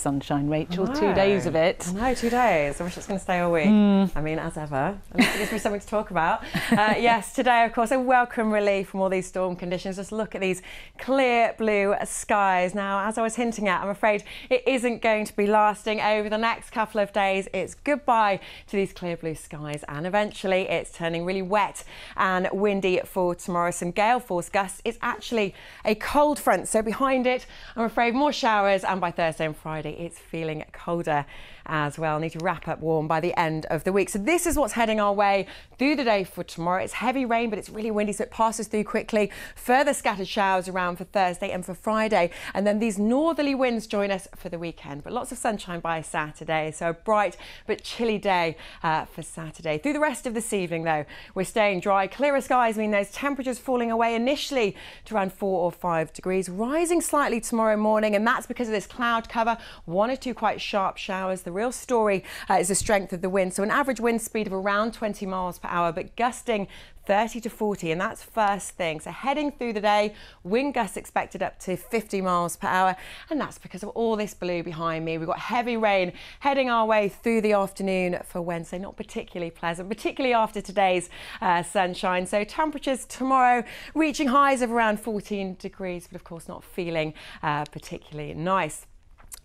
sunshine, Rachel. Two days of it. No, two days. I wish it's going to stay all week. Mm. I mean, as ever. It gives me something to talk about. Uh, yes, today, of course, a welcome relief from all these storm conditions. Just look at these clear blue skies. Now, as I was hinting at, I'm afraid it isn't going to be lasting over the next couple of days. It's goodbye to these clear blue skies, and eventually it's turning really wet and windy for tomorrow. Some gale force gusts. It's actually a cold front, so behind it, I'm afraid more showers, and by Thursday and Friday, it's feeling colder as well. Need to wrap up warm by the end of the week. So this is what's heading our way through the day for tomorrow. It's heavy rain, but it's really windy, so it passes through quickly. Further scattered showers around for Thursday and for Friday, and then these northerly winds join us for the weekend. But lots of sunshine by Saturday, so a bright but chilly day uh, for Saturday. Through the rest of this evening, though, we're staying dry. Clearer skies mean those temperatures falling away initially to around four or five degrees, rising slightly tomorrow morning, and that's because of this cloud cover. One or two quite sharp showers. The real story uh, is the strength of the wind. So an average wind speed of around 20 miles per hour, but gusting 30 to 40, and that's first thing. So heading through the day, wind gusts expected up to 50 miles per hour, and that's because of all this blue behind me. We've got heavy rain heading our way through the afternoon for Wednesday. Not particularly pleasant, particularly after today's uh, sunshine. So temperatures tomorrow reaching highs of around 14 degrees, but of course not feeling uh, particularly nice.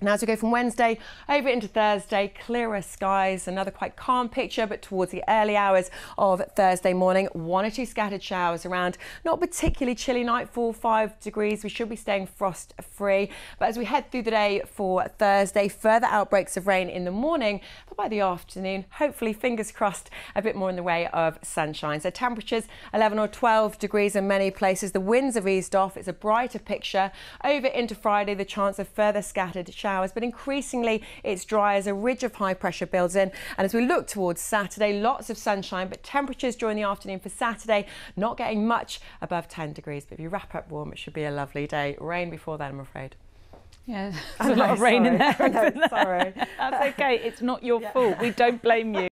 Now, as we go from Wednesday over into Thursday, clearer skies, another quite calm picture, but towards the early hours of Thursday morning, one or two scattered showers around. Not particularly chilly night, nightfall, five degrees. We should be staying frost free. But as we head through the day for Thursday, further outbreaks of rain in the morning, but by the afternoon, hopefully, fingers crossed, a bit more in the way of sunshine. So temperatures 11 or 12 degrees in many places. The winds have eased off. It's a brighter picture. Over into Friday, the chance of further scattered showers showers, but increasingly it's dry as a ridge of high pressure builds in. And as we look towards Saturday, lots of sunshine, but temperatures during the afternoon for Saturday not getting much above 10 degrees. But if you wrap up warm, it should be a lovely day. Rain before then, I'm afraid. Yeah, there's a lot of rain sorry. in there. no, sorry. That's okay. It's not your yeah. fault. We don't blame you.